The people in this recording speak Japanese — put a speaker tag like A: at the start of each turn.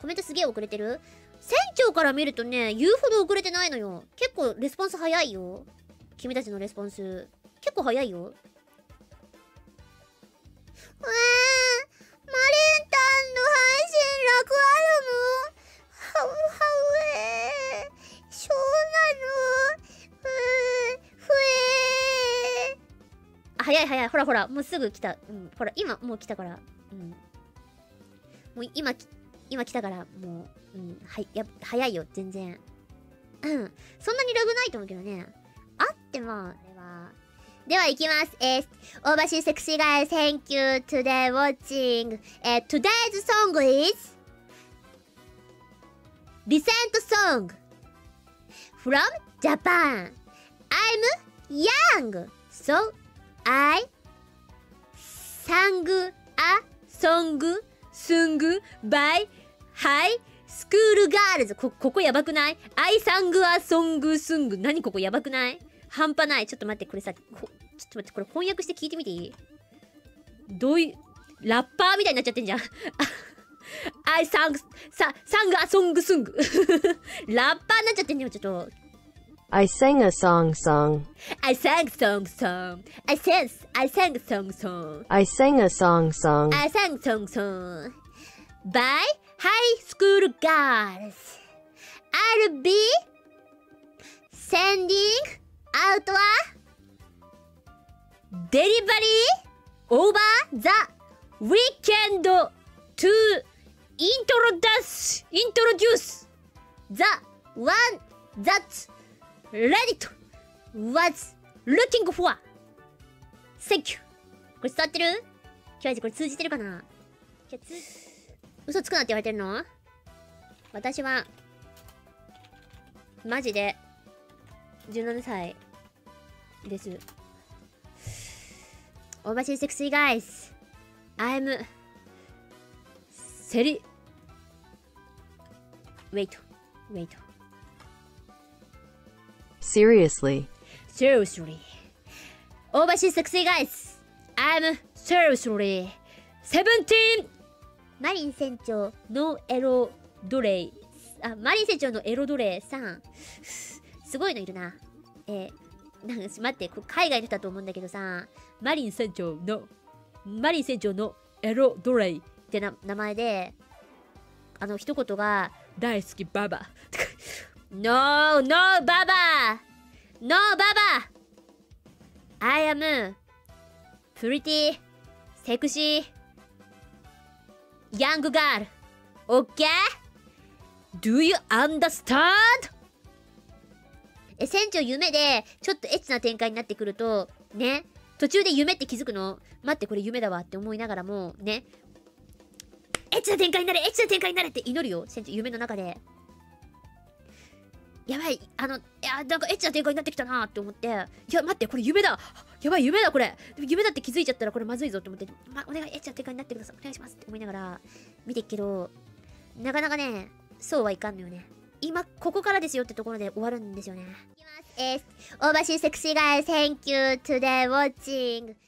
A: コメントすげえ遅れてる？船長から見るとね、言うほど遅れてないのよ。結構レスポンス早いよ。君たちのレスポンス。結構早いよ。うわー、マリンタンの配信楽あるのはうはうえー。そうなのふー、ふえー。早い早い。ほらほら、もうすぐ来た。うん、ほら、今、もう来たから。うん。もう今、今来たから、もう、うん、はい、や、早いよ、全然。うん。そんなにラグないと思うけどね。あってまあ、れは。では、行きます。えー、 overseas sexy guy、Thank you today watching. えー、today's song is recent song from Japan. I'm young, so I sang a song sung by はい。スクールガールズ。こ,こやばくない？アイサングアソングスング。何ここやばくない？半端ない。ちょっと待ってこれさちょっと待ってこれ翻訳して聞いてみていい？どういラッパーみたいになっちゃってんじゃん。アイサングサ,サングアソングスング。ラッパーなっちゃってんじゃちょっと。
B: I sang a song song.
A: I sang song song. I sang I sang song song.
B: I sang a song song.
A: High school girls. I'll be sending out a delivery over the weekend to introduce, introduce the one that Reddit was looking for. Thank you. これ伝わってるキャイジこれ通じてるかなキャつ嘘つくなって言われてるの私は、マジで、17歳です。オーバーシーセクシーガイズ I'm セリ Wait Wait
B: Seriously.
A: Seriously overseas sexy guys I'm seriously 17マリン船長のエロ奴隷あマリン船長のエロ奴隷さん。すごいのいるな。えー、なんか待ってこれ海外の人だと思うんだけどさ。マリン船長のマリン船長のエロ奴隷ってな名前であの一言が大好きババ。No, no, ババ No, ババ I am pretty sexy. Young girl. Okay? Do you understand? え、船長夢で、ちょっとエッチな展開になってくると、ね、途中で夢って気づくの？待って、これ夢だわって思いながらも、ね、エッチな展開になれエッチな展開になれって祈るよ、船長、夢の中で。やばい、あの、いや、なんかエッチな展開になってきたなって思って、いや、待って、これ夢だやばい、夢だ、これ夢だって気づいちゃったらこれまずいぞって思って、ま、お願い、エッチな展開になってください。お願いしますって思いながら、見てっけど、なかなかね、そうはいかんのよね。今、ここからですよってところで終わるんですよね。いきます。えー、 overseas sexy guy、Thank you today watching.